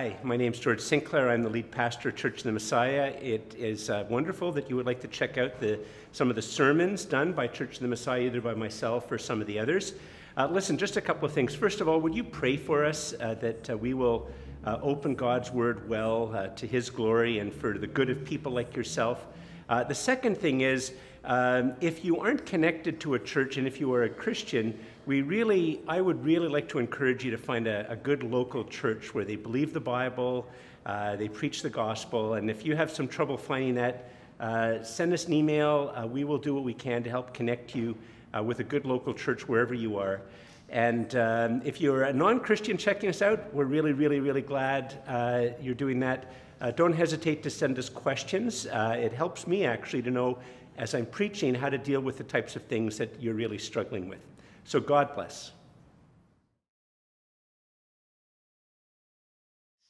Hi, my name is George Sinclair. I'm the lead pastor of Church of the Messiah. It is uh, wonderful that you would like to check out the, some of the sermons done by Church of the Messiah, either by myself or some of the others. Uh, listen, just a couple of things. First of all, would you pray for us uh, that uh, we will uh, open God's word well uh, to his glory and for the good of people like yourself? the second thing is, um, if you aren't connected to a church and if you are a Christian, we really, I would really like to encourage you to find a, a good local church where they believe the Bible, uh, they preach the gospel, and if you have some trouble finding that, uh, send us an email. Uh, we will do what we can to help connect you uh, with a good local church wherever you are. And um, if you're a non Christian checking us out, we're really, really, really glad uh, you're doing that. Uh, don't hesitate to send us questions. it helps me actually to know as I'm preaching how to deal with the types of things that you're really struggling with. So, God bless.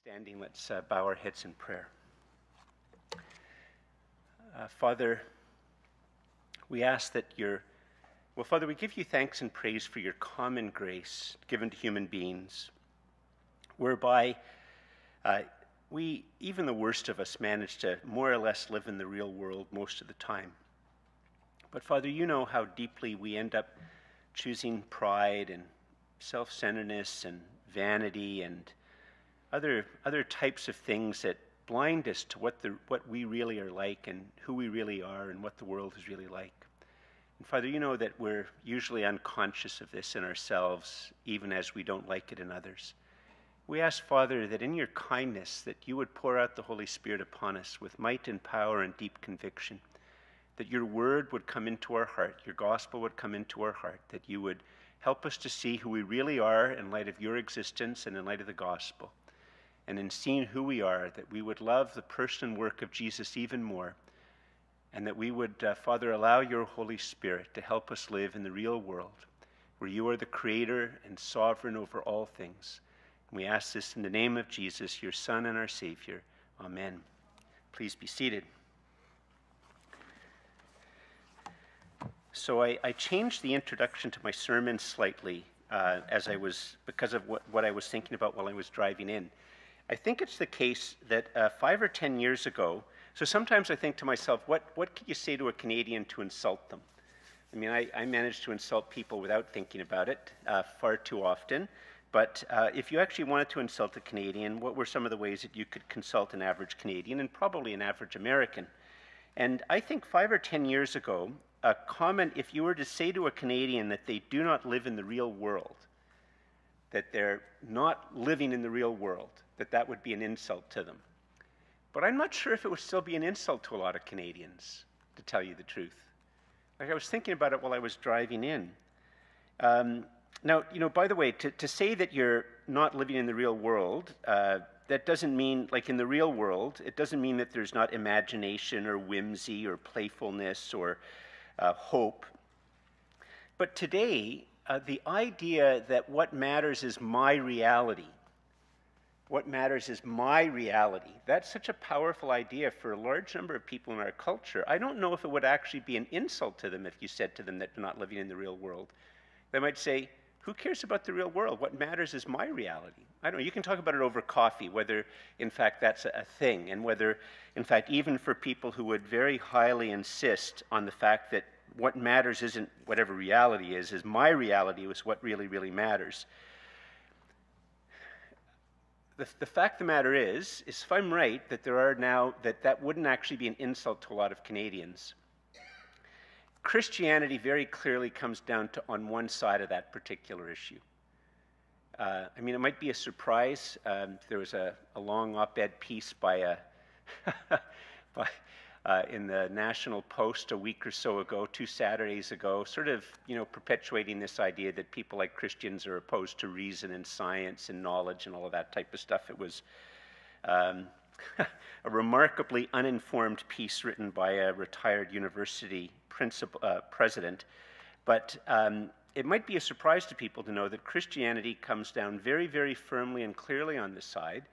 Standing, let's uh, bow our heads in prayer. Uh, Father, we ask that your, well, Father, we give you thanks and praise for your common grace given to human beings, whereby uh, we, even the worst of us, manage to more or less live in the real world most of the time. But Father, you know how deeply we end up choosing pride and self centeredness and vanity and other, other types of things that blind us to what, the, what we really are like and who we really are and what the world is really like. And Father, you know that we're usually unconscious of this in ourselves, even as we don't like it in others. We ask, Father, that in your kindness that you would pour out the Holy Spirit upon us with might and power and deep conviction that your word would come into our heart, your gospel would come into our heart, that you would help us to see who we really are in light of your existence and in light of the gospel. And in seeing who we are, that we would love the person and work of Jesus even more, and that we would, uh, Father, allow your Holy Spirit to help us live in the real world, where you are the creator and sovereign over all things. And we ask this in the name of Jesus, your Son and our Savior. Amen. Please be seated. So I, I, changed the introduction to my sermon slightly uh, as I was, because of what, what, I was thinking about while I was driving in. I think it's the case that uh, five or ten years ago, so sometimes I think to myself, what, what could you say to a Canadian to insult them? I mean, I, I manage to insult people without thinking about it uh, far too often. But uh, if you actually wanted to insult a Canadian, what were some of the ways that you could consult an average Canadian and probably an average American? And I think five or ten years ago, a comment if you were to say to a Canadian that they do not live in the real world, that they're not living in the real world, that that would be an insult to them. But I'm not sure if it would still be an insult to a lot of Canadians, to tell you the truth. Like I was thinking about it while I was driving in. Um, now, you know, by the way, to, to say that you're not living in the real world, uh, that doesn't mean, like in the real world, it doesn't mean that there's not imagination or whimsy or playfulness or uh, hope. But today, uh, the idea that what matters is my reality, what matters is my reality, that's such a powerful idea for a large number of people in our culture. I don't know if it would actually be an insult to them if you said to them that they're not living in the real world. They might say, who cares about the real world? What matters is my reality. I don't know. You can talk about it over coffee, whether in fact that's a thing, and whether, in fact, even for people who would very highly insist on the fact that what matters isn't whatever reality is, is my reality is what really, really matters. The, the fact the matter is, is if I'm right, that there are now, that that wouldn't actually be an insult to a lot of Canadians. Christianity very clearly comes down to on one side of that particular issue. Uh, I mean, it might be a surprise. Um, there was a, a long op-ed piece by a by, uh, in the National Post a week or so ago, two Saturdays ago, sort of you know perpetuating this idea that people like Christians are opposed to reason and science and knowledge and all of that type of stuff. It was um, a remarkably uninformed piece written by a retired university uh, president. But um, it might be a surprise to people to know that Christianity comes down very, very firmly and clearly on this side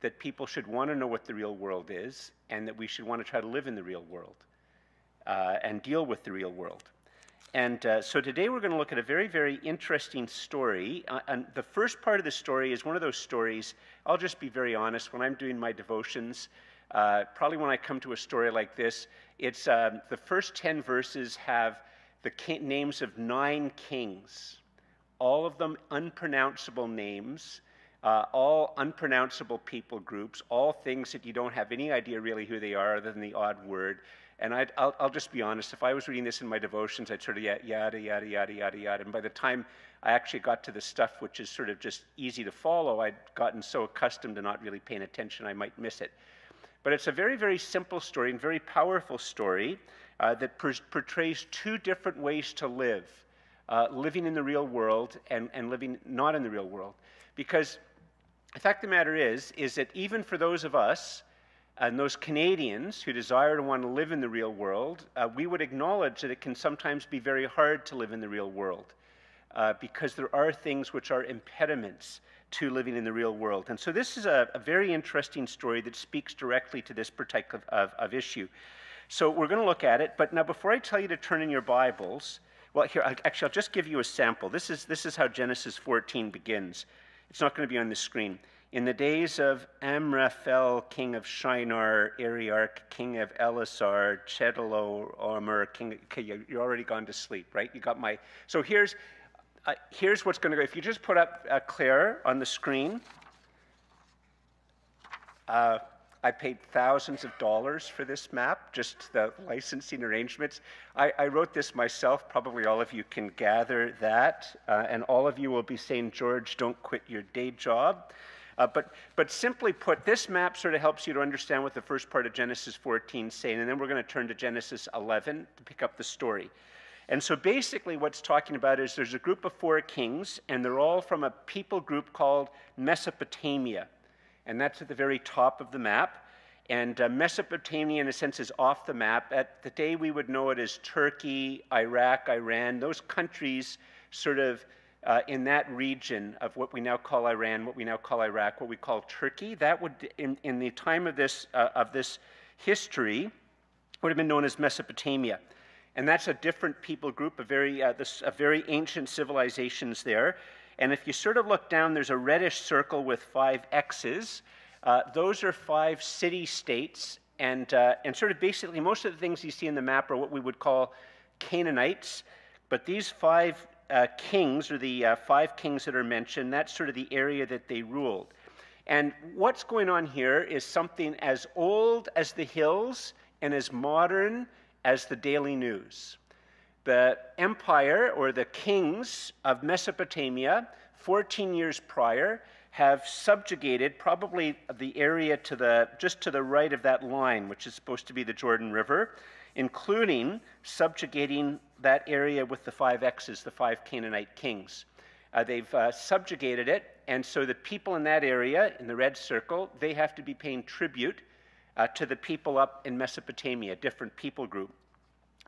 that people should want to know what the real world is and that we should want to try to live in the real world uh, and deal with the real world. and uh, so today we're going to look at a very, very interesting story. Uh, and the first part of the story is one of those stories, I'll just be very honest, when I'm doing my devotions, uh, probably when I come to a story like this, it's um, the first 10 verses have the names of nine kings, all of them unpronounceable names. Uh, all unpronounceable people groups, all things that you don't have any idea really who they are other than the odd word. And i will just be honest, if I was reading this in my devotions, I'd sort of yada, yada, yada, yada, yada, yada. And by the time I actually got to the stuff which is sort of just easy to follow, I'd gotten so accustomed to not really paying attention, I might miss it. But it's a very, very simple story and very powerful story uh, that portrays two different ways to live uh, living in the real world and, and living not in the real world. Because the fact of the matter is, is that even for those of us, and those Canadians who desire to want to live in the real world, uh, we would acknowledge that it can sometimes be very hard to live in the real world uh, because there are things which are impediments to living in the real world. And so this is a, a very interesting story that speaks directly to this particular of, of issue. So we're going to look at it, but now before I tell you to turn in your Bibles, well, here, actually, I'll just give you a sample. This is, this is how Genesis 14 begins. It's not going to be on the screen. In the days of Amraphel, king of Shinar, Arioch, king of Ellasar, Chedorlaomer, king. Okay, you're already gone to sleep, right? You got my. So here's uh, here's what's going to go. If you just put up uh, Claire on the screen, uh, I paid thousands of dollars for this map, just the licensing arrangements. I, I wrote this myself. Probably all of you can gather that, uh, and all of you will be saying, George, don't quit your day job. Uh, but, but simply put, this map sort of helps you to understand what the first part of Genesis 14 is saying, and then we're going to turn to Genesis 11 to pick up the story. And so basically, what's talking about is there's a group of four kings, and they're all from a people group called Mesopotamia. And that's at the very top of the map. And uh, Mesopotamia, in a sense, is off the map. At the day, we would know it as Turkey, Iraq, Iran, those countries sort of uh, in that region of what we now call Iran, what we now call Iraq, what we call Turkey, that would, in, in the time of this, uh, of this history, would have been known as Mesopotamia. And that's a different people group, a very, uh, this, a very ancient civilizations there. And if you sort of look down, there's a reddish circle with five X's. Uh, those are five city states. And, uh, and sort of basically, most of the things you see in the map are what we would call Canaanites. But these five uh, kings, or the uh, five kings that are mentioned, that's sort of the area that they ruled. And what's going on here is something as old as the hills and as modern as the daily news. The empire, or the kings of Mesopotamia, 14 years prior, have subjugated probably the area to the just to the right of that line, which is supposed to be the Jordan River, including subjugating that area with the five X's, the five Canaanite kings. Uh, they've uh, subjugated it, and so the people in that area, in the red circle, they have to be paying tribute uh, to the people up in Mesopotamia, different people group.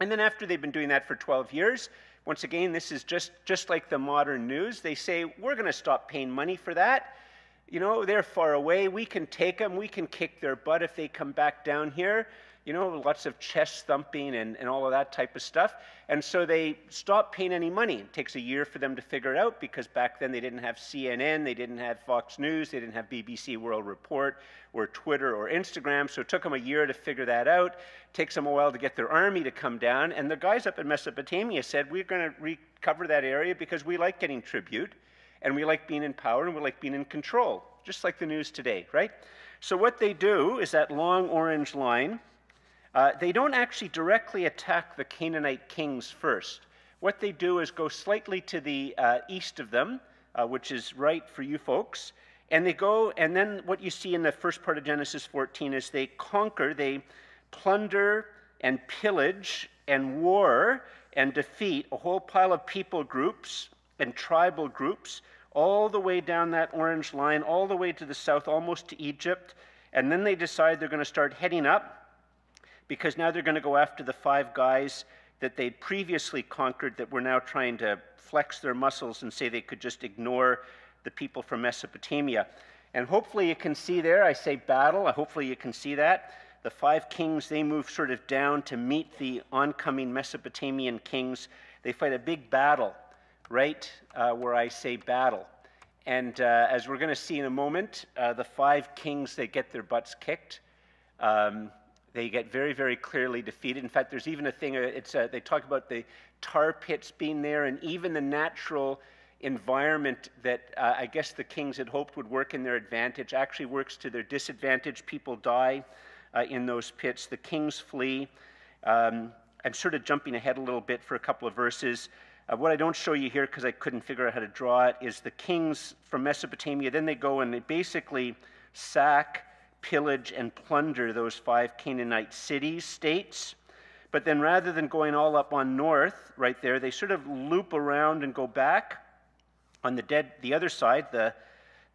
And then after they've been doing that for 12 years, once again, this is just, just like the modern news. They say, we're going to stop paying money for that. You know, they're far away. We can take them. We can kick their butt if they come back down here you know, lots of chest thumping and, and all of that type of stuff. And so they stopped paying any money. It takes a year for them to figure it out because back then they didn't have CNN, they didn't have Fox News, they didn't have BBC World Report or Twitter or Instagram. So it took them a year to figure that out. It takes them a while to get their army to come down. And the guys up in Mesopotamia said, We're going to recover that area because we like getting tribute and we like being in power and we like being in control, just like the news today, right? So what they do is that long orange line uh, they don't actually directly attack the Canaanite kings first. What they do is go slightly to the uh, east of them, uh, which is right for you folks, and they go, and then what you see in the first part of Genesis 14 is they conquer, they plunder and pillage and war and defeat a whole pile of people groups and tribal groups all the way down that orange line, all the way to the south, almost to Egypt. And then they decide they're going to start heading up because now they're going to go after the five guys that they'd previously conquered that were now trying to flex their muscles and say they could just ignore the people from Mesopotamia. And hopefully you can see there, I say battle, hopefully you can see that. The five kings, they move sort of down to meet the oncoming Mesopotamian kings they fight a big battle, right uh, where I say battle. And uh, as we're going to see in a moment, uh, the five kings, they get their butts kicked. Um, they get very, very clearly defeated. In fact, there's even a thing, uh, it's, uh, they talk about the tar pits being there and even the natural environment that uh, I guess the kings had hoped would work in their advantage actually works to their disadvantage. People die uh, in those pits. The kings flee. Um, I'm sort of jumping ahead a little bit for a couple of verses. Uh, what I don't show you here because I couldn't figure out how to draw it is the kings from Mesopotamia. Then they go and they basically sack, pillage, and plunder those five Canaanite cities, states. But then rather than going all up on north, right there, they sort of loop around and go back on the, dead, the other side, the,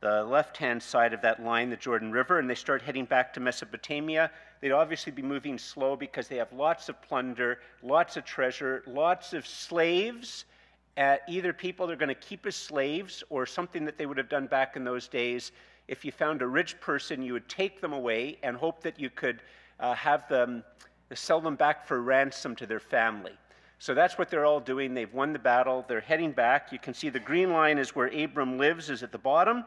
the left hand side of that line, the Jordan River, and they start heading back to Mesopotamia. They'd obviously be moving slow because they have lots of plunder, lots of treasure, lots of slaves. Uh, either people they're going to keep as slaves or something that they would have done back in those days. If you found a rich person, you would take them away and hope that you could uh, have them sell them back for ransom to their family. So that's what they're all doing. They've won the battle. They're heading back. You can see the green line is where Abram lives, is at the bottom.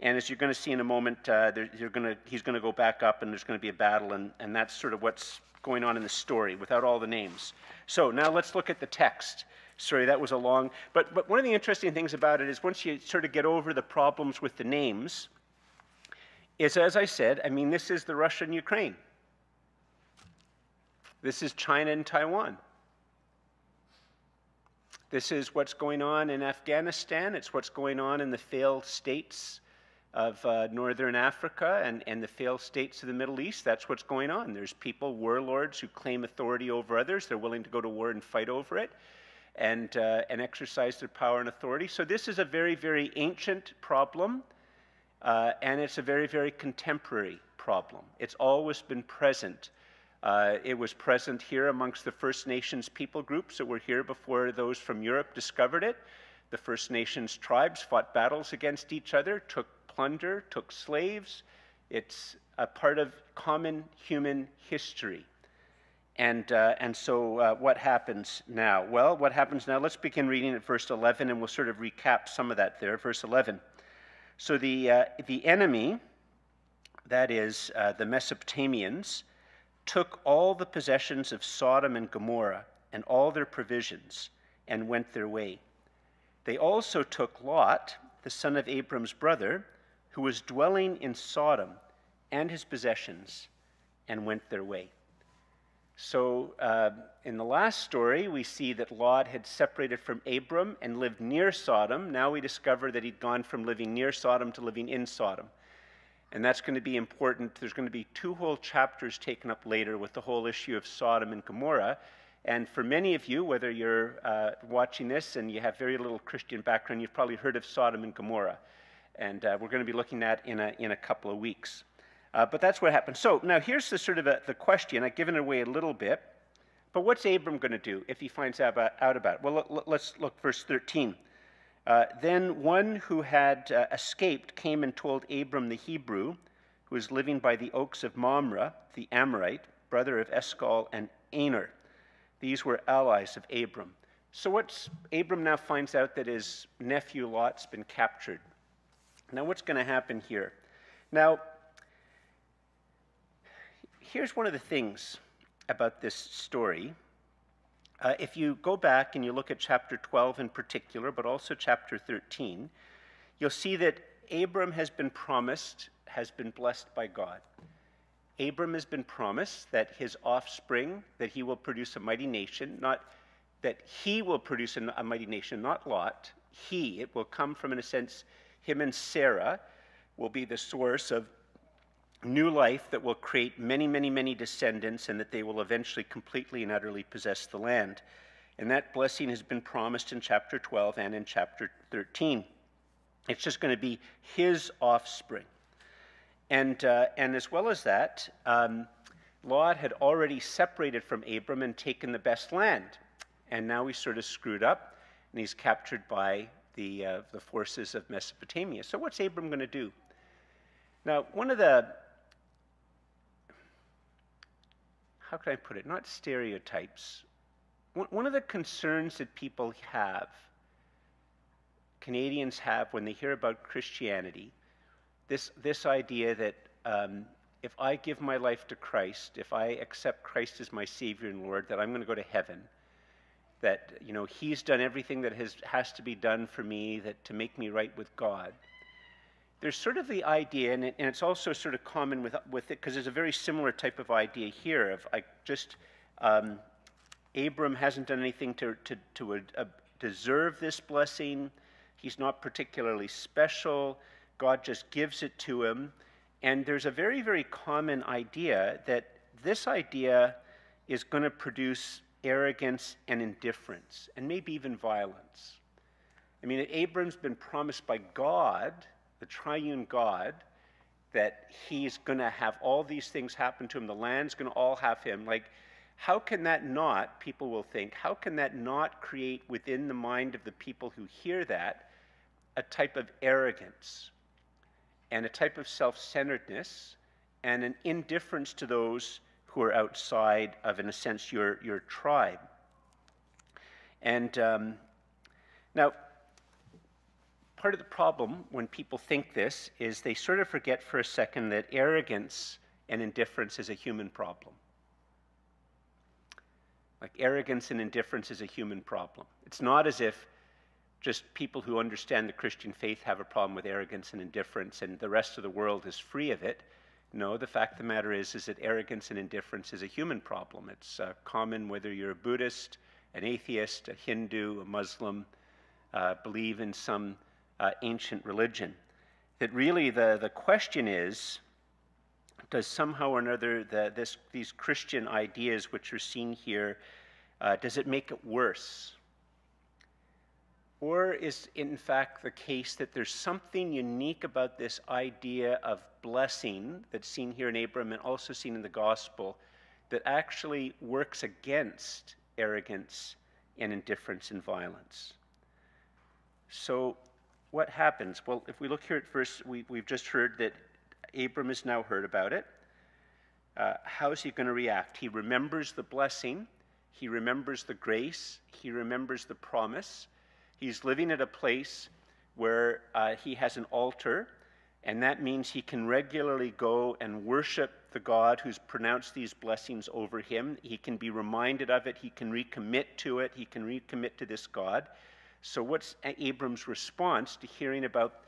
And as you're going to see in a moment, uh, gonna, he's going to go back up and there's going to be a battle. And, and that's sort of what's going on in the story without all the names. So now let's look at the text. Sorry, that was a long. But, but one of the interesting things about it is once you sort of get over the problems with the names, is as I said, I mean, this is the Russia and Ukraine. This is China and Taiwan. This is what's going on in Afghanistan. It's what's going on in the failed states of uh, northern Africa and, and the failed states of the Middle East. That's what's going on. There's people, warlords, who claim authority over others. They're willing to go to war and fight over it and, uh, and exercise their power and authority. So this is a very, very ancient problem, uh, and it's a very, very contemporary problem. It's always been present uh, it was present here amongst the First Nations people groups that were here before those from Europe discovered it. The First Nations tribes fought battles against each other, took plunder, took slaves. It's a part of common human history. And, uh, and so, uh, what happens now? Well, what happens now? Let's begin reading at verse 11, and we'll sort of recap some of that there. Verse 11. So, the, uh, the enemy, that is, uh, the Mesopotamians, took all the possessions of Sodom and Gomorrah and all their provisions and went their way. They also took Lot, the son of Abram's brother, who was dwelling in Sodom, and his possessions, and went their way. So, uh, in the last story, we see that Lot had separated from Abram and lived near Sodom. Now we discover that he'd gone from living near Sodom to living in Sodom. And that's going to be important. There's going to be two whole chapters taken up later with the whole issue of Sodom and Gomorrah. And for many of you, whether you're uh, watching this and you have very little Christian background, you've probably heard of Sodom and Gomorrah. And uh, we're going to be looking at in a, in a couple of weeks. Uh, but that's what happened. So now here's the sort of a, the question. I've given it away a little bit. But what's Abram going to do if he finds out about, out about it? Well, let's look verse 13. Uh, then one who had uh, escaped came and told Abram the Hebrew, who was living by the oaks of Mamre, the Amorite, brother of Eshcol and Aner. These were allies of Abram. So what's Abram now finds out that his nephew Lot's been captured. Now what's going to happen here? Now here's one of the things about this story uh, if you go back and you look at chapter 12 in particular, but also chapter 13, you'll see that Abram has been promised, has been blessed by God. Abram has been promised that his offspring, that he will produce a mighty nation, not that he will produce a mighty nation, not Lot. He, it will come from, in a sense, him and Sarah will be the source of new life that will create many, many, many descendants and that they will eventually completely and utterly possess the land. And that blessing has been promised in chapter 12 and in chapter 13. It's just going to be his offspring. And, uh, and as well as that, um, Lot had already separated from Abram and taken the best land. And now he's sort of screwed up and he's captured by the, uh, the forces of Mesopotamia. So, what's Abram going to do? Now, one of the how can I put it? Not stereotypes, one of the concerns that people have, Canadians have when they hear about Christianity, this, this idea that um, if I give my life to Christ, if I accept Christ as my Savior and Lord, that I'm going to go to heaven. That you know He's done everything that has, has to be done for me that to make me right with God. There's sort of the idea, and, it, and it's also sort of common with with it because there's a very similar type of idea here of like just um, Abram hasn't done anything to to to uh, uh, deserve this blessing. He's not particularly special. God just gives it to him. And there's a very, very common idea that this idea is going to produce arrogance and indifference, and maybe even violence. I mean, Abram's been promised by God, the triune God, that he's going to have all these things happen to him. The land's going to all have him. Like, how can that not, people will think, how can that not create within the mind of the people who hear that a type of arrogance and a type of self centeredness and an indifference to those who are outside of, in a sense, your, your tribe. And um, now, part of the problem when people think this is they sort of forget for a second that arrogance and indifference is a human problem. Like arrogance and indifference is a human problem. It's not as if just people who understand the Christian faith have a problem with arrogance and indifference, and the rest of the world is free of it. No, the fact of the matter is, is that arrogance and indifference is a human problem. It's uh, common whether you're a Buddhist, an atheist, a Hindu, a Muslim, uh, believe in some uh, ancient religion. That really the, the question is, does somehow or another the, this, these Christian ideas which are seen here, uh, does it make it worse? Or is it in fact the case that there's something unique about this idea of blessing that's seen here in Abram and also seen in the gospel that actually works against arrogance and indifference and violence? So, what happens? Well, if we look here at verse, we, have just heard that Abram has now heard about it. Uh, how is he going to react? He remembers the blessing, he remembers the grace, he remembers the promise He's living at a place where uh, he has an altar, and that means he can regularly go and worship the God who's pronounced these blessings over him. He can be reminded of it, he can recommit to it, he can recommit to this God. So, what's Abram's response to hearing about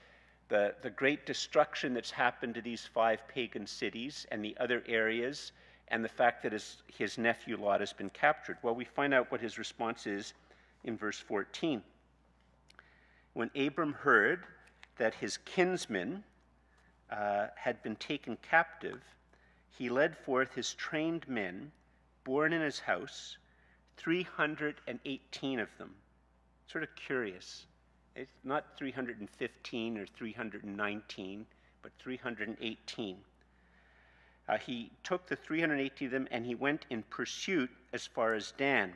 the, the great destruction that's happened to these five pagan cities and the other areas, and the fact that his, his nephew Lot has been captured? Well, we find out what his response is in verse 14 when Abram heard that his kinsmen uh, had been taken captive, he led forth his trained men, born in his house, 318 of them. Sort of curious. It's not 315 or 319, but 318. Uh, he took the 380 of them and he went in pursuit as far as Dan.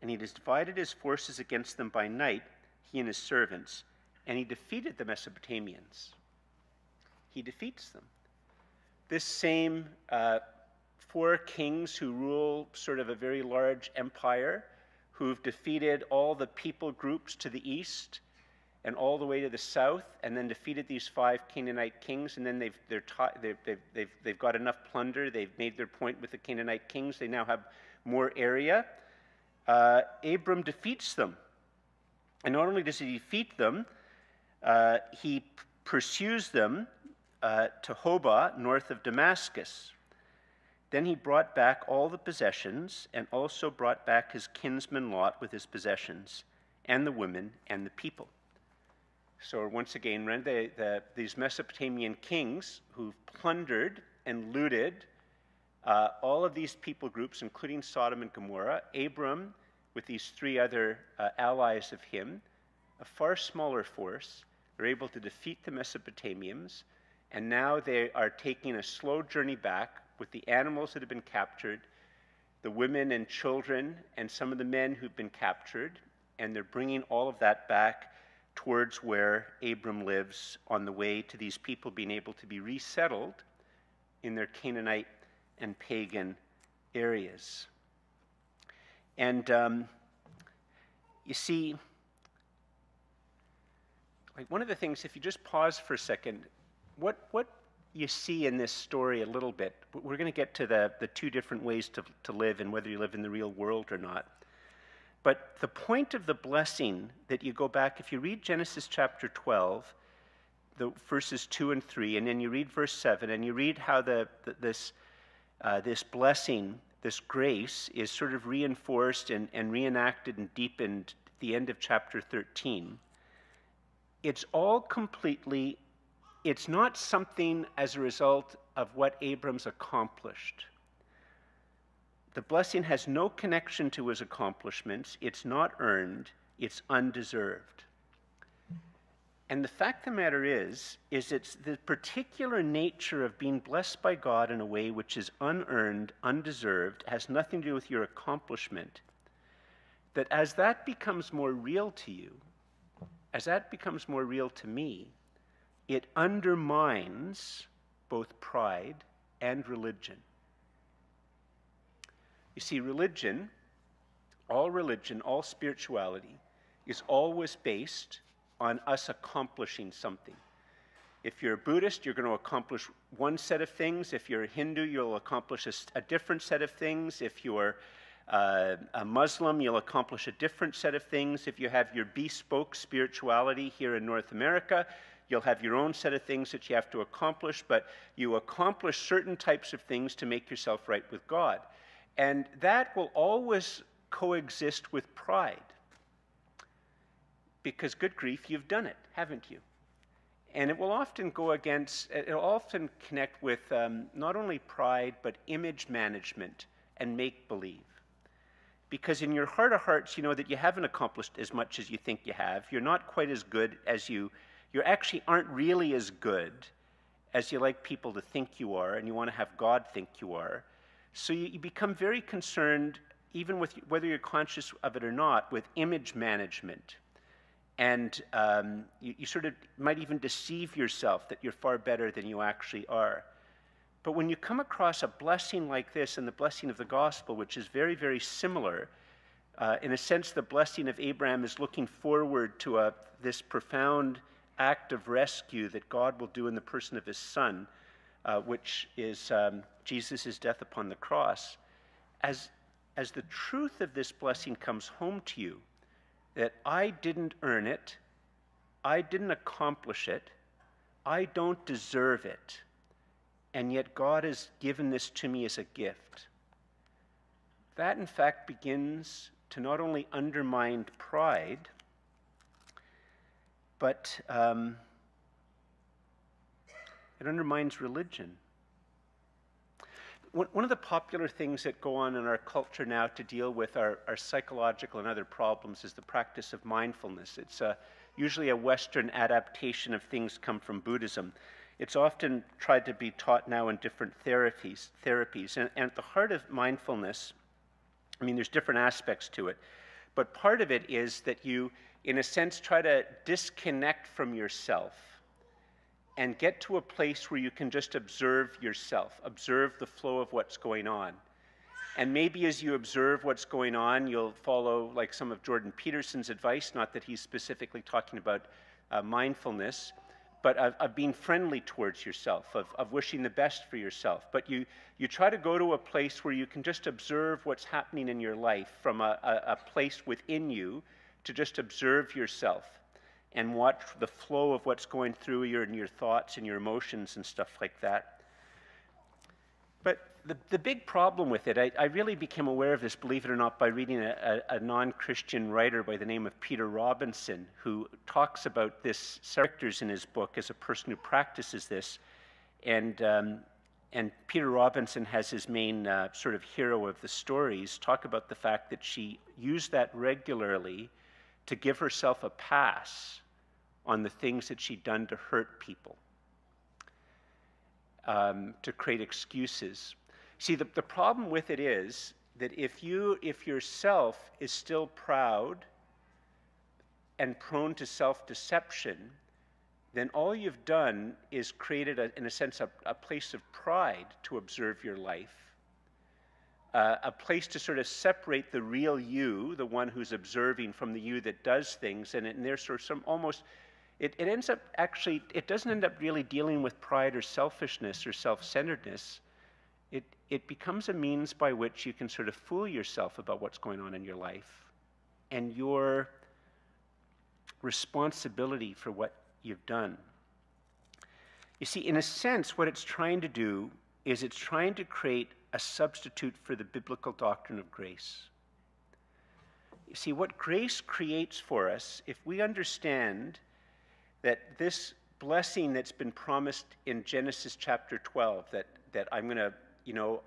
And he divided his forces against them by night he and his servants, and he defeated the Mesopotamians. He defeats them. This same uh, four kings who rule sort of a very large empire, who've defeated all the people groups to the east and all the way to the south, and then defeated these five Canaanite kings, and then they've, they're they've, they've, they've, they've got enough plunder, they've made their point with the Canaanite kings, they now have more area. Uh, Abram defeats them and not only does he defeat them, uh, he pursues them uh, to Hobah, north of Damascus. Then he brought back all the possessions, and also brought back his kinsman Lot with his possessions, and the women and the people. So, once again, the, the, these Mesopotamian kings who've plundered and looted uh, all of these people groups, including Sodom and Gomorrah, Abram with these three other uh, allies of him, a far smaller force, are able to defeat the Mesopotamians, and now they are taking a slow journey back with the animals that have been captured, the women and children, and some of the men who've been captured, and they're bringing all of that back towards where Abram lives on the way to these people being able to be resettled in their Canaanite and pagan areas. And um, you see, like one of the things, if you just pause for a second, what, what you see in this story a little bit, we're going to get to the, the two different ways to, to live and whether you live in the real world or not. But the point of the blessing that you go back, if you read Genesis chapter 12, the verses 2 and 3, and then you read verse 7, and you read how the, the this, uh, this blessing, this grace, is sort of reinforced and, and reenacted and deepened at the end of chapter 13 it's all completely, it's not something as a result of what Abram's accomplished. The blessing has no connection to his accomplishments, it's not earned, it's undeserved. And the fact of the matter is, is it's the particular nature of being blessed by God in a way which is unearned, undeserved, has nothing to do with your accomplishment, that as that becomes more real to you, as that becomes more real to me, it undermines both pride and religion. You see, religion, all religion, all spirituality, is always based on us accomplishing something. If you're a Buddhist, you're going to accomplish one set of things. If you're a Hindu, you'll accomplish a, a different set of things. If you're uh, a Muslim, you'll accomplish a different set of things. If you have your bespoke spirituality here in North America, you'll have your own set of things that you have to accomplish, but you accomplish certain types of things to make yourself right with God. And that will always coexist with pride. Because, good grief, you've done it, haven't you? And it will often go against, it'll often connect with um, not only pride, but image management and make believe because in your heart of hearts, you know that you haven't accomplished as much as you think you have. You're not quite as good as you, you actually aren't really as good as you like people to think you are, and you want to have God think you are. So you, you become very concerned, even with whether you're conscious of it or not, with image management. And um, you, you sort of might even deceive yourself that you're far better than you actually are. But when you come across a blessing like this and the blessing of the gospel, which is very, very similar, uh, in a sense, the blessing of Abraham is looking forward to a, this profound act of rescue that God will do in the person of his son, uh, which is um, Jesus' death upon the cross. As, as the truth of this blessing comes home to you, that I didn't earn it, I didn't accomplish it, I don't deserve it and yet God has given this to me as a gift. That, in fact, begins to not only undermine pride, but um, it undermines religion. One of the popular things that go on in our culture now to deal with our, our psychological and other problems is the practice of mindfulness. It's a, usually a Western adaptation of things come from Buddhism. It's often tried to be taught now in different therapies. therapies. And, and at the heart of mindfulness, I mean, there's different aspects to it, but part of it is that you, in a sense, try to disconnect from yourself and get to a place where you can just observe yourself, observe the flow of what's going on. And maybe as you observe what's going on, you'll follow like some of Jordan Peterson's advice, not that he's specifically talking about uh, mindfulness, but of, of, being friendly towards yourself, of, of wishing the best for yourself. But you, you try to go to a place where you can just observe what's happening in your life from a, a, a place within you to just observe yourself and watch the flow of what's going through your, and your thoughts and your emotions and stuff like that. But the, the big problem with it, I, I, really became aware of this, believe it or not, by reading a, a, a non Christian writer by the name of Peter Robinson, who talks about this characters in his book as a person who practices this. And, um, and Peter Robinson has his main uh, sort of hero of the stories talk about the fact that she used that regularly to give herself a pass on the things that she'd done to hurt people. Um, to create excuses See, the, the problem with it is that if you, if yourself is still proud and prone to self-deception, then all you've done is created, a, in a sense, a, a, place of pride to observe your life. Uh, a place to sort of separate the real you, the one who's observing, from the you that does things. And, and there's sort of some almost, it, it ends up actually, it doesn't end up really dealing with pride or selfishness or self centeredness. It, it becomes a means by which you can sort of fool yourself about what's going on in your life and your responsibility for what you've done. You see, in a sense, what it's trying to do is it's trying to create a substitute for the biblical doctrine of grace. You see, what grace creates for us, if we understand that this blessing that's been promised in Genesis chapter 12, that, that I'm going to, you know,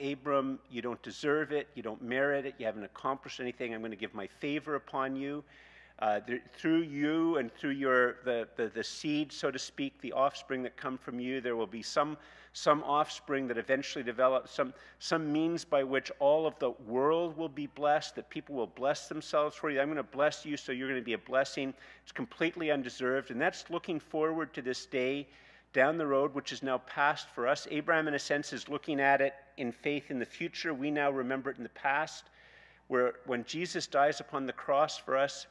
Abram, you don't deserve it, you don't merit it, you haven't accomplished anything, I'm going to give my favor upon you. Uh, through you and through your the, the, the seed, so to speak, the offspring that come from you, there will be some some offspring that eventually develop, some, some means by which all of the world will be blessed, that people will bless themselves for you. I'm going to bless you, so you're going to be a blessing. It's completely undeserved. And that's looking forward to this day down the road, which is now past for us. Abraham, in a sense, is looking at it in faith in the future. We now remember it in the past, where when Jesus dies upon the cross for us,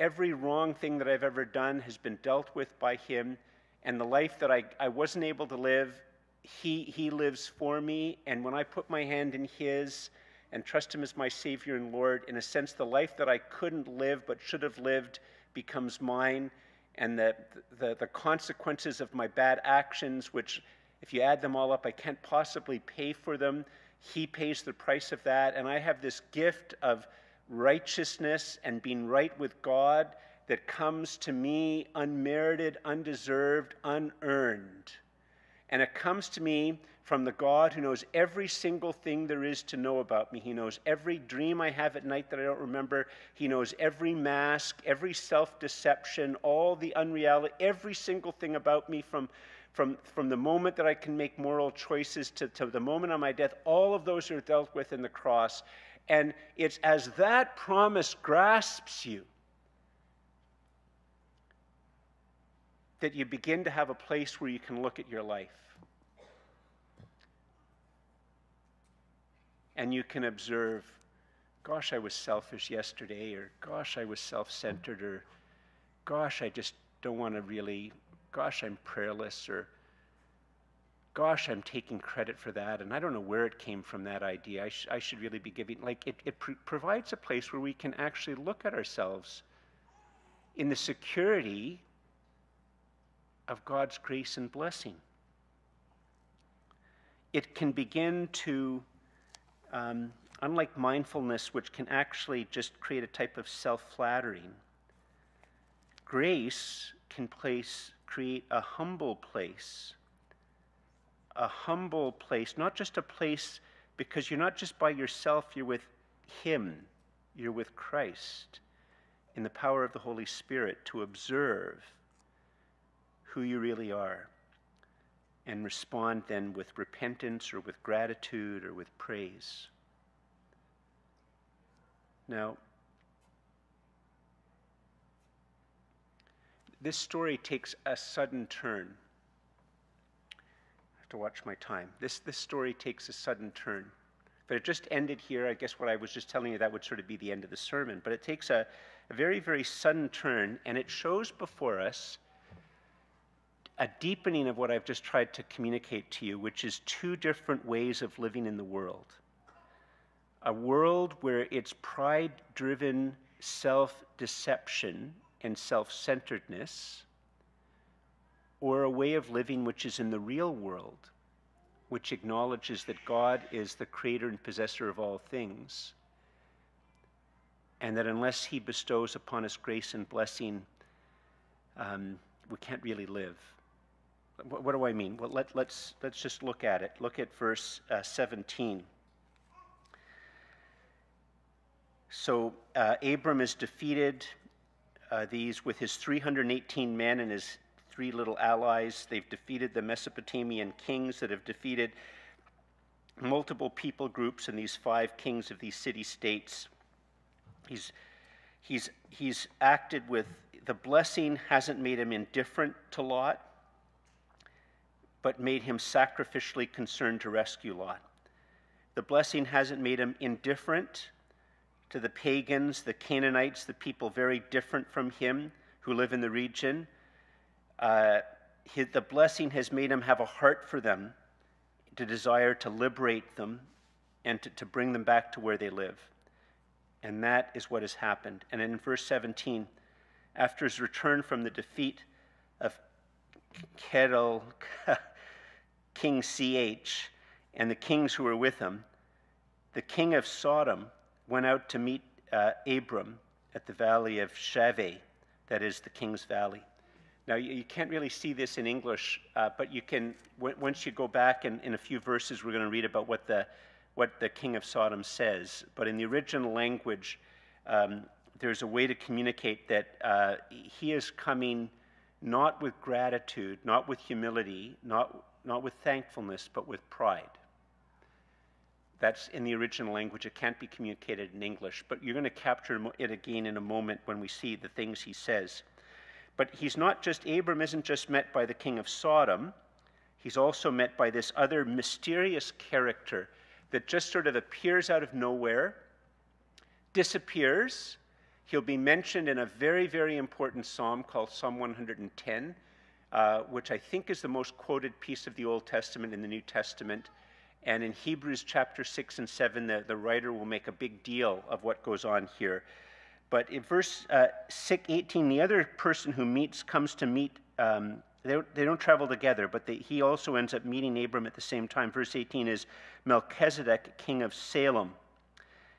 every wrong thing that I've ever done has been dealt with by him and the life that I, I wasn't able to live, he, he lives for me. And when I put my hand in His and trust Him as my Savior and Lord, in a sense, the life that I couldn't live but should have lived becomes mine. And the, the, the consequences of my bad actions, which, if you add them all up, I can't possibly pay for them, He pays the price of that. And I have this gift of righteousness and being right with God that comes to me unmerited, undeserved, unearned. And it comes to me from the God who knows every single thing there is to know about me. He knows every dream I have at night that I don't remember. He knows every mask, every self deception, all the unreality, every single thing about me from, from, from the moment that I can make moral choices to, to the moment of my death. All of those are dealt with in the cross. And it's as that promise grasps you that you begin to have a place where you can look at your life. And you can observe, gosh, I was selfish yesterday, or gosh, I was self centered, or gosh, I just don't want to really, gosh, I'm prayerless, or gosh, I'm taking credit for that, and I don't know where it came from, that idea. I, sh- I should really be giving, like, it, it pr- provides a place where we can actually look at ourselves in the security of God's grace and blessing. It can begin to, um, unlike mindfulness, which can actually just create a type of self flattering, grace can place, create a humble place. A humble place, not just a place because you're not just by yourself, you're with Him, you're with Christ in the power of the Holy Spirit to observe who you really are and respond then with repentance or with gratitude or with praise. Now, this story takes a sudden turn. To watch my time. This, this story takes a sudden turn. But it just ended here. I guess what I was just telling you, that would sort of be the end of the sermon. But it takes a, a very, very sudden turn, and it shows before us a deepening of what I've just tried to communicate to you, which is two different ways of living in the world. A world where it's pride driven self deception and self centeredness, or a way of living which is in the real world, which acknowledges that God is the creator and possessor of all things, and that unless He bestows upon us grace and blessing, um, we can't really live. What, what do I mean? Well, let, let's, let's just look at it. Look at verse uh, 17. So uh, Abram is defeated. Uh, these with his 318 men and his three little allies. They've defeated the Mesopotamian kings that have defeated multiple people groups and these five kings of these city states. He's, he's, he's acted with the blessing hasn't made him indifferent to Lot but made him sacrificially concerned to rescue Lot. The blessing hasn't made him indifferent to the pagans, the Canaanites, the people very different from him who live in the region. Uh, the blessing has made him have a heart for them, to desire to liberate them and to, to bring them back to where they live. And that is what has happened. And in verse 17, after his return from the defeat of Kedal, King CH, and the kings who were with him, the king of Sodom went out to meet uh, Abram at the valley of Shaveh, that is the king's valley. Now, you, can't really see this in English, uh, but you can, once you go back in, in a few verses, we're going to read about what the, what the king of Sodom says. But in the original language, um, there's a way to communicate that uh, he is coming not with gratitude, not with humility, not, not with thankfulness, but with pride. That's in the original language. It can't be communicated in English, but you're going to capture it again in a moment when we see the things he says. But he's not just, Abram isn't just met by the king of Sodom, he's also met by this other mysterious character that just sort of appears out of nowhere, disappears. He'll be mentioned in a very, very important psalm called Psalm 110, uh, which I think is the most quoted piece of the Old Testament in the New Testament. And in Hebrews chapter 6 and 7, the, the writer will make a big deal of what goes on here. But in verse uh, 18, the other person who meets comes to meet, um, they, don't, they, don't travel together, but they, he also ends up meeting Abram at the same time. Verse 18 is Melchizedek, king of Salem.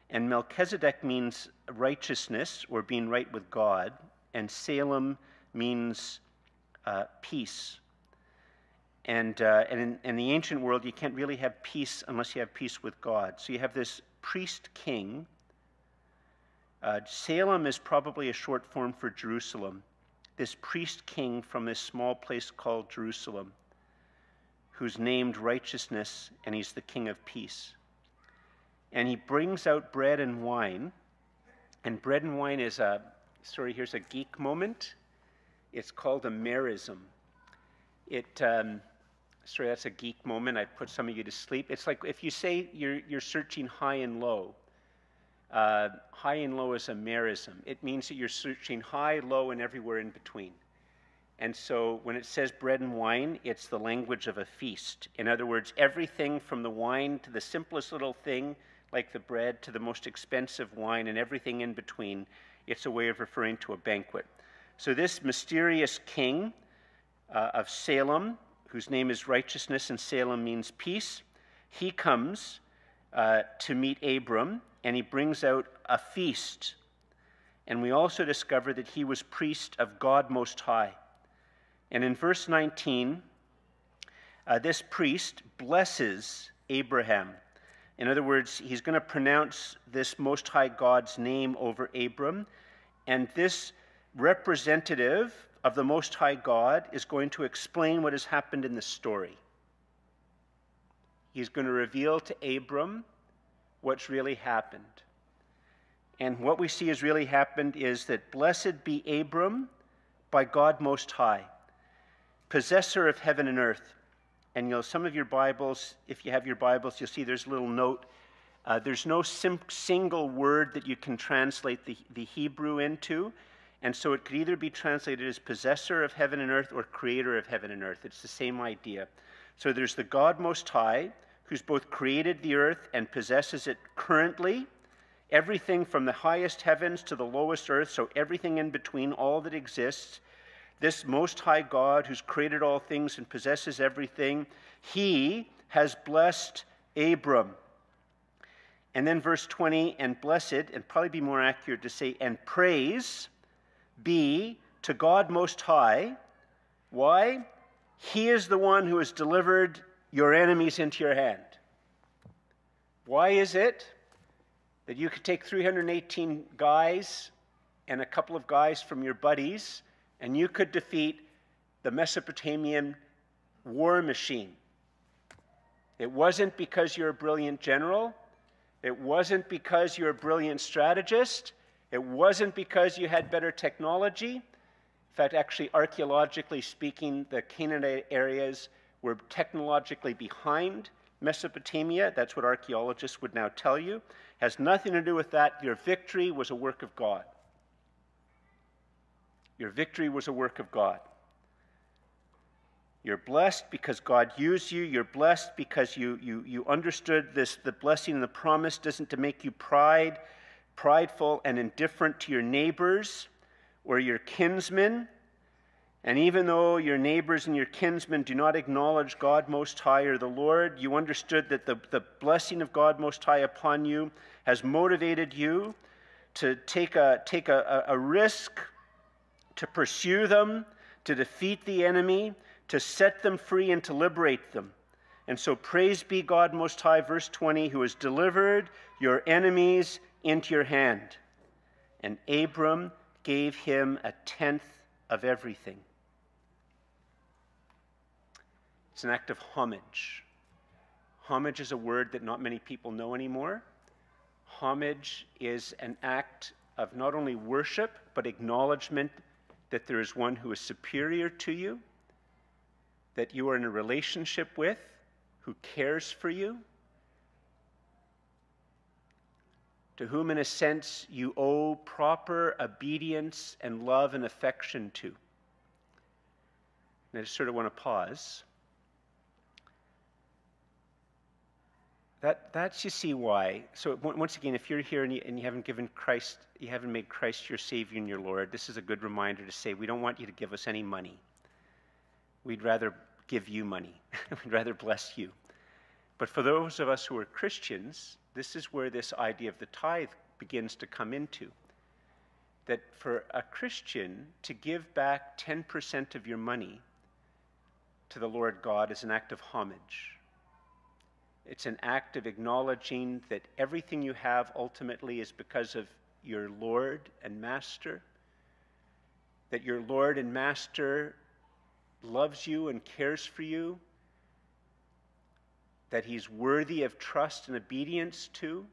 And Melchizedek means righteousness or being right with God, and Salem means uh, peace and, uh, and in, in, the ancient world, you can't really have peace unless you have peace with God. So you have this priest king. Uh, Salem is probably a short form for Jerusalem. This priest king from this small place called Jerusalem, who's named righteousness, and he's the king of peace. And he brings out bread and wine. And bread and wine is a, sorry, here's a geek moment. It's called a merism. It, um, sorry, that's a geek moment. I put some of you to sleep. It's like if you say you're, you're searching high and low, uh, high and low is a merism. It means that you're searching high, low, and everywhere in between. And so when it says bread and wine, it's the language of a feast. In other words, everything from the wine to the simplest little thing, like the bread, to the most expensive wine, and everything in between, it's a way of referring to a banquet. So this mysterious king uh, of Salem, whose name is righteousness, and Salem means peace. He comes uh, to meet Abram, and he brings out a feast. And we also discover that he was priest of God Most High. And in verse 19, uh, this priest blesses Abraham. In other words, he's going to pronounce this Most High God's name over Abram. And this representative of the Most High God is going to explain what has happened in the story. He's going to reveal to Abram what's really happened. And what we see has really happened is that blessed be Abram by God Most High, possessor of heaven and earth. And you know, some of your Bibles, if you have your Bibles, you'll see there's a little note. Uh, there's no sim- single word that you can translate the, the Hebrew into. And so it could either be translated as possessor of heaven and earth or creator of heaven and earth. It's the same idea. So there's the God Most High, who's both created the earth and possesses it currently. Everything from the highest heavens to the lowest earth, so everything in between, all that exists. This Most High God, who's created all things and possesses everything, he has blessed Abram. And then verse 20, and blessed, and probably be more accurate to say, and praise be to God Most High. Why? He is the one who has delivered your enemies into your hand. Why is it that you could take 318 guys and a couple of guys from your buddies and you could defeat the Mesopotamian war machine? It wasn't because you're a brilliant general. It wasn't because you're a brilliant strategist. It wasn't because you had better technology. In fact, actually, archaeologically speaking, the Canaanite areas were technologically behind Mesopotamia, that's what archaeologists would now tell you, has nothing to do with that. Your victory was a work of God. Your victory was a work of God. You're blessed because God used you. You're blessed because you, you, you understood this. The blessing and the promise doesn't to make you pride, prideful and indifferent to your neighbors or your kinsmen. And even though your neighbors and your kinsmen do not acknowledge God Most High or the Lord, you understood that the, the blessing of God Most High upon you has motivated you to take a, take a, a, risk to pursue them, to defeat the enemy, to set them free, and to liberate them. And so, praise be God Most High, verse 20, who has delivered your enemies into your hand. And Abram gave him a tenth of everything. It's an act of homage. Homage is a word that not many people know anymore. Homage is an act of not only worship, but acknowledgement that there is one who is superior to you, that you are in a relationship with, who cares for you, to whom, in a sense, you owe proper obedience and love and affection to. And I just sort of want to pause. That, that's, you see, why. So, once again, if you're here and you, and you haven't given Christ, you haven't made Christ your Savior and your Lord, this is a good reminder to say, we don't want you to give us any money. We'd rather give you money, we'd rather bless you. But for those of us who are Christians, this is where this idea of the tithe begins to come into. That for a Christian to give back 10% of your money to the Lord God is an act of homage it's an act of acknowledging that everything you have ultimately is because of your Lord and Master, that your Lord and Master loves you and cares for you, that He's worthy of trust and obedience to,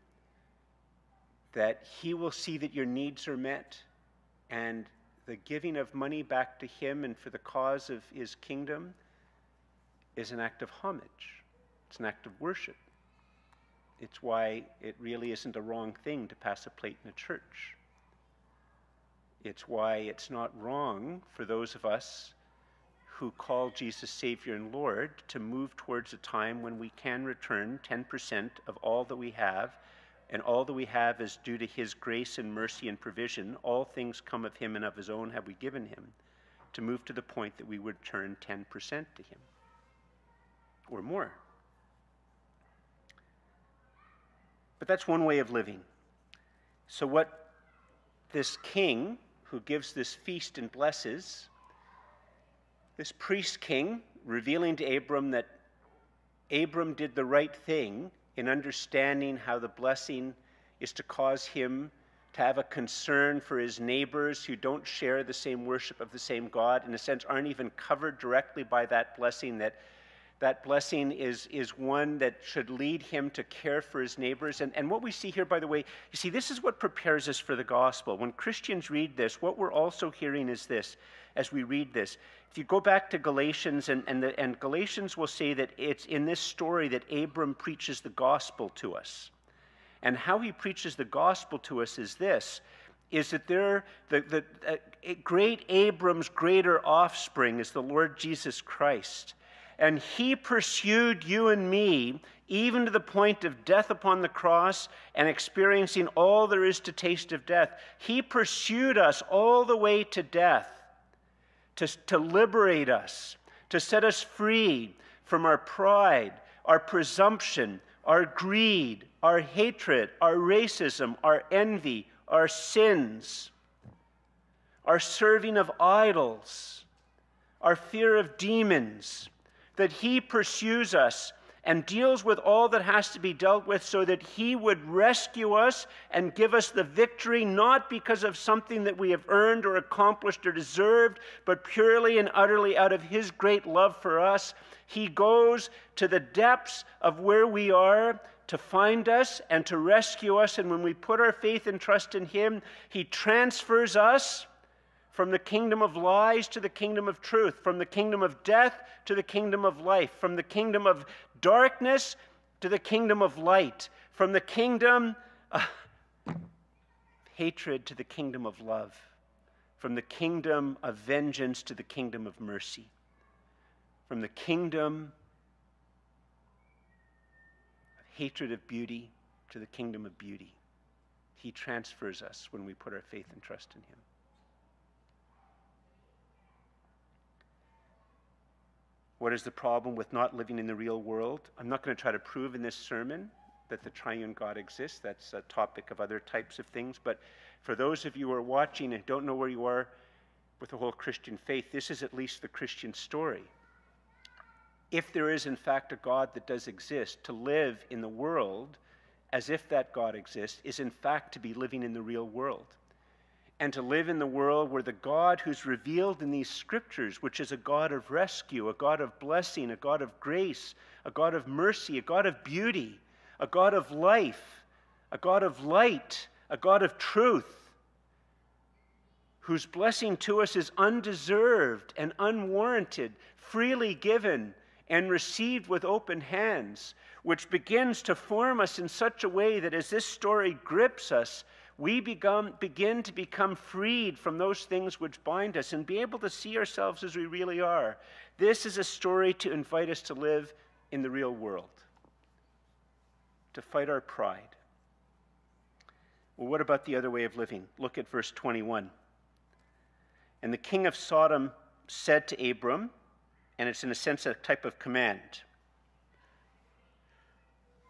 that He will see that your needs are met, and the giving of money back to Him and for the cause of His kingdom is an act of homage. It's an act of worship. It's why it really isn't a wrong thing to pass a plate in a church. It's why it's not wrong for those of us who call Jesus Savior and Lord to move towards a time when we can return 10% of all that we have, and all that we have is due to His grace and mercy and provision. All things come of Him and of His own have we given Him, to move to the point that we would turn 10% to Him or more. But that's one way of living. So, what this king who gives this feast and blesses, this priest king revealing to Abram that Abram did the right thing in understanding how the blessing is to cause him to have a concern for his neighbors who don't share the same worship of the same God, in a sense, aren't even covered directly by that blessing that that blessing is, is one that should lead him to care for his neighbors. And, and what we see here, by the way, you see, this is what prepares us for the gospel. When Christians read this, what we're also hearing is this as we read this. If you go back to Galatians, and, and, the, and Galatians will say that it's in this story that Abram preaches the gospel to us. And how he preaches the gospel to us is this is that there, the, the uh, great Abram's greater offspring is the Lord Jesus Christ. And he pursued you and me even to the point of death upon the cross and experiencing all there is to taste of death. He pursued us all the way to death to, to liberate us, to set us free from our pride, our presumption, our greed, our hatred, our racism, our envy, our sins, our serving of idols, our fear of demons that He pursues us and deals with all that has to be dealt with so that He would rescue us and give us the victory, not because of something that we have earned or accomplished or deserved, but purely and utterly out of His great love for us. He goes to the depths of where we are to find us and to rescue us. And when we put our faith and trust in Him, He transfers us from the kingdom of lies to the kingdom of truth, from the kingdom of death to the kingdom of life, from the kingdom of darkness to the kingdom of light, from the kingdom of hatred to the kingdom of love, from the kingdom of vengeance to the kingdom of mercy, from the kingdom of hatred of beauty to the kingdom of beauty. He transfers us when we put our faith and trust in Him. What is the problem with not living in the real world? I'm not going to try to prove in this sermon that the triune God exists. That's a topic of other types of things. But for those of you who are watching and don't know where you are with the whole Christian faith, this is at least the Christian story. If there is, in fact, a God that does exist, to live in the world as if that God exists is, in fact, to be living in the real world and to live in the world where the God who's revealed in these scriptures, which is a God of rescue, a God of blessing, a God of grace, a God of mercy, a God of beauty, a God of life, a God of light, a God of truth, whose blessing to us is undeserved and unwarranted, freely given and received with open hands, which begins to form us in such a way that as this story grips us, we become, begin to become freed from those things which bind us and be able to see ourselves as we really are. This is a story to invite us to live in the real world, to fight our pride. Well, what about the other way of living? Look at verse 21. And the king of Sodom said to Abram, and it's in a sense a type of command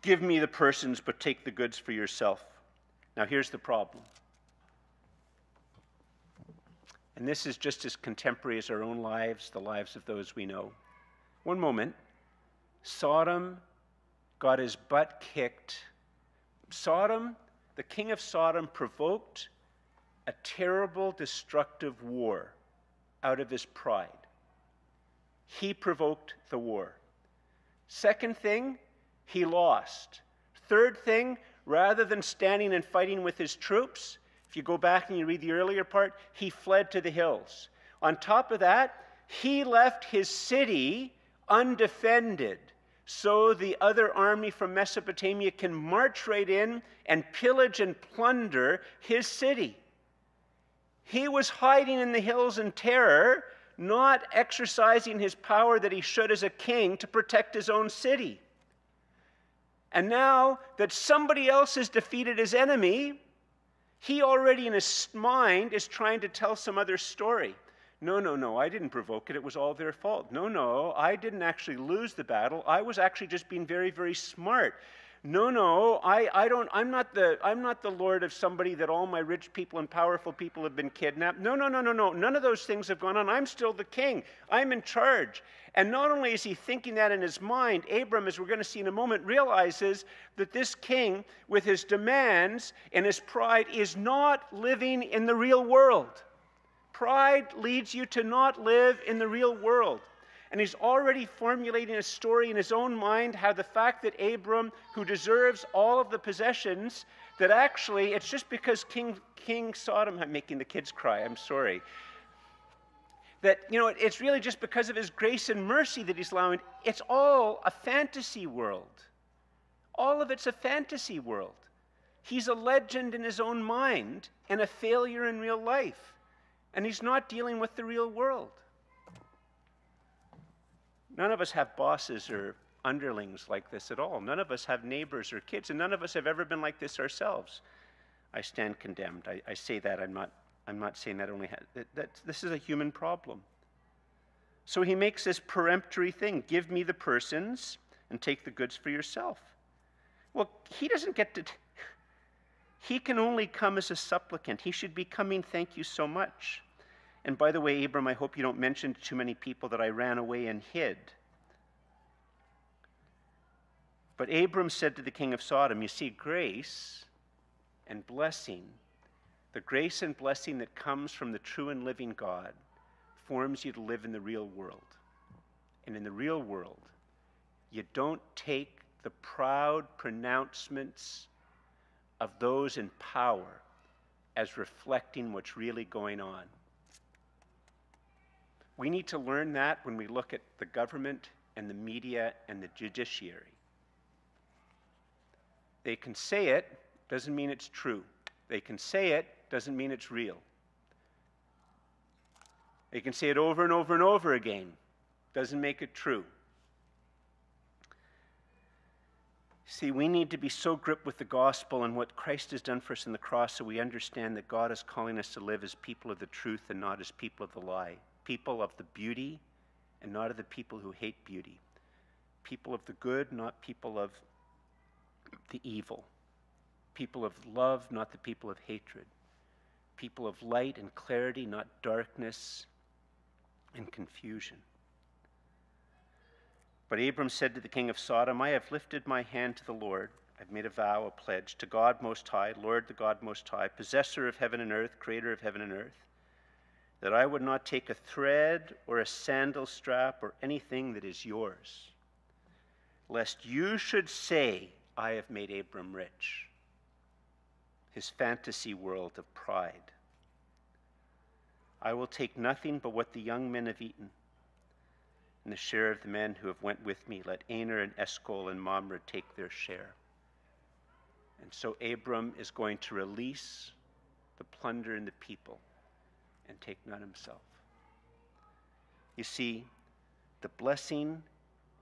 Give me the persons, but take the goods for yourself. Now, here's the problem. And this is just as contemporary as our own lives, the lives of those we know. One moment. Sodom got his butt kicked. Sodom, the king of Sodom, provoked a terrible, destructive war out of his pride. He provoked the war. Second thing, he lost. Third thing, rather than standing and fighting with his troops, if you go back and you read the earlier part, he fled to the hills. On top of that, he left his city undefended so the other army from Mesopotamia can march right in and pillage and plunder his city. He was hiding in the hills in terror, not exercising his power that he should as a king to protect his own city. And now that somebody else has defeated his enemy, he already in his mind is trying to tell some other story. No, no, no, I didn't provoke it. It was all their fault. No, no, I didn't actually lose the battle. I was actually just being very, very smart no no I, I don't i'm not the i'm not the lord of somebody that all my rich people and powerful people have been kidnapped. No no no no no. None of those things have gone on. I'm still the king. I'm in charge. And not only is he thinking that in his mind abram as we're going to see in a moment realizes that this king with his demands and his pride is not living in the real world. Pride leads you to not live in the real world and he's already formulating a story in his own mind how the fact that Abram, who deserves all of the possessions, that actually it's just because King, King Sodom, I'm making the kids cry, I'm sorry. That, you know, it's really just because of his grace and mercy that he's allowing. It's all a fantasy world. All of it's a fantasy world. He's a legend in his own mind and a failure in real life. And he's not dealing with the real world. None of us have bosses or underlings like this at all. None of us have neighbors or kids, and none of us have ever been like this ourselves. I stand condemned. I, I say that. I'm not, I'm not saying that only. Ha- that, that, this is a human problem. So he makes this peremptory thing give me the persons and take the goods for yourself. Well, he doesn't get to. T- he can only come as a supplicant. He should be coming, thank you so much. And by the way, Abram, I hope you don't mention to too many people that I ran away and hid. But Abram said to the king of Sodom, You see, grace and blessing, the grace and blessing that comes from the true and living God, forms you to live in the real world. And in the real world, you don't take the proud pronouncements of those in power as reflecting what's really going on. We need to learn that when we look at the government and the media and the judiciary. They can say it, doesn't mean it's true. They can say it, doesn't mean it's real. They can say it over and over and over again, doesn't make it true. See, we need to be so gripped with the gospel and what Christ has done for us in the cross so we understand that God is calling us to live as people of the truth and not as people of the lie, people of the beauty and not of the people who hate beauty, people of the good, not people of the evil, people of love, not the people of hatred, people of light and clarity, not darkness and confusion. But Abram said to the king of Sodom, I have lifted my hand to the Lord. I've made a vow, a pledge to God Most High, Lord the God Most High, possessor of heaven and earth, creator of heaven and earth, that I would not take a thread or a sandal strap or anything that is yours, lest you should say, I have made Abram rich. His fantasy world of pride. I will take nothing but what the young men have eaten and the share of the men who have went with me. Let Aner and Eshcol and Mamre take their share. And so Abram is going to release the plunder and the people and take none himself. You see, the blessing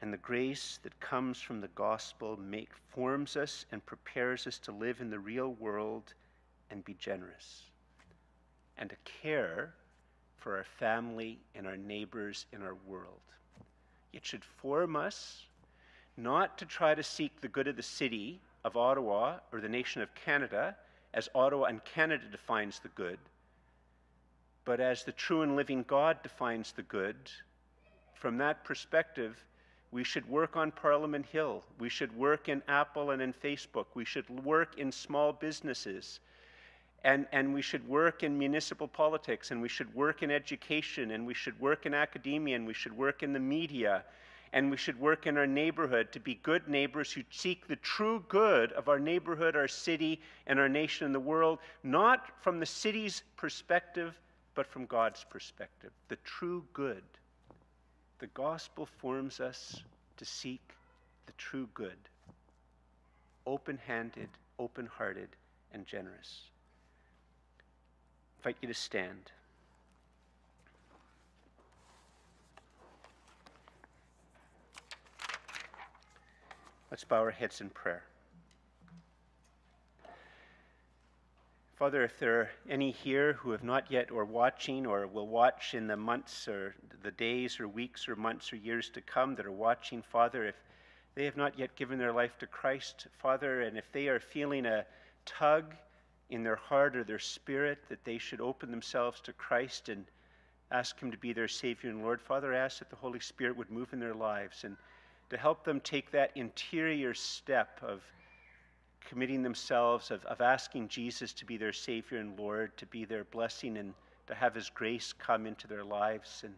and the grace that comes from the gospel make, forms us and prepares us to live in the real world and be generous and to care for our family and our neighbors in our world. It should form us not to try to seek the good of the city of Ottawa or the nation of Canada as Ottawa and Canada defines the good, but as the true and living God defines the good. From that perspective, we should work on Parliament Hill. We should work in Apple and in Facebook. We should work in small businesses. And, and we should work in municipal politics, and we should work in education, and we should work in academia, and we should work in the media, and we should work in our neighborhood to be good neighbors who seek the true good of our neighborhood, our city, and our nation and the world, not from the city's perspective, but from God's perspective. The true good. The gospel forms us to seek the true good, open handed, open hearted, and generous invite you to stand. Let's bow our heads in prayer. Father, if there are any here who have not yet or watching or will watch in the months or the days or weeks or months or years to come that are watching, Father, if they have not yet given their life to Christ, Father, and if they are feeling a tug in their heart or their spirit that they should open themselves to Christ and ask Him to be their Savior and Lord. Father, I ask that the Holy Spirit would move in their lives and to help them take that interior step of committing themselves, of, of asking Jesus to be their Savior and Lord, to be their blessing and to have His grace come into their lives. And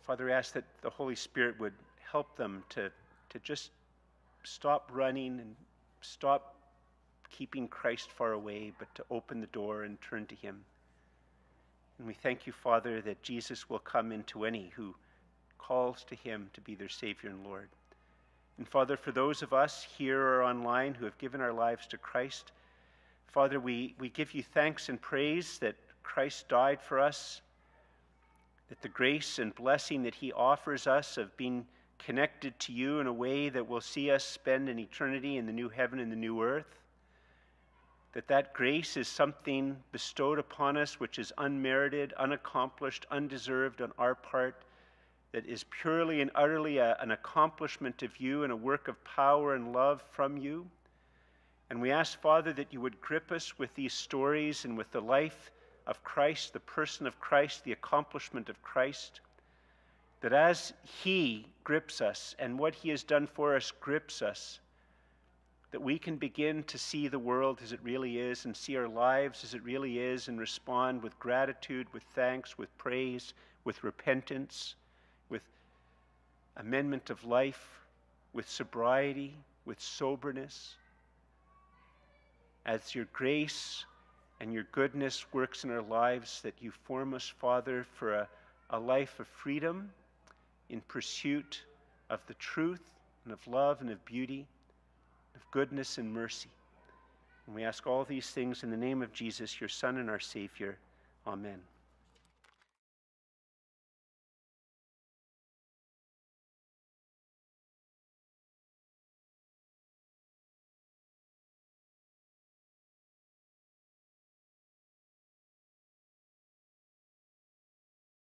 Father, I ask that the Holy Spirit would help them to, to just stop running and stop keeping Christ far away, but to open the door and turn to Him. And we thank you, Father, that Jesus will come into any who calls to Him to be their Savior and Lord. And Father, for those of us here or online who have given our lives to Christ, Father, we, we give you thanks and praise that Christ died for us, that the grace and blessing that He offers us of being connected to you in a way that will see us spend an eternity in the new heaven and the new earth that that grace is something bestowed upon us which is unmerited, unaccomplished, undeserved on our part, that is purely and utterly a, an accomplishment of you and a work of power and love from you. And we ask, Father, that you would grip us with these stories and with the life of Christ, the person of Christ, the accomplishment of Christ. That as He grips us and what He has done for us grips us, that we can begin to see the world as it really is and see our lives as it really is and respond with gratitude, with thanks, with praise, with repentance, amendment of life, with sobriety, with soberness. As your grace and your goodness works in our lives, that you form us, Father, for a, a life of freedom in pursuit of the truth and of love and of beauty of goodness, and mercy. And we ask all these things in the name of Jesus, your Son and our Savior. Amen.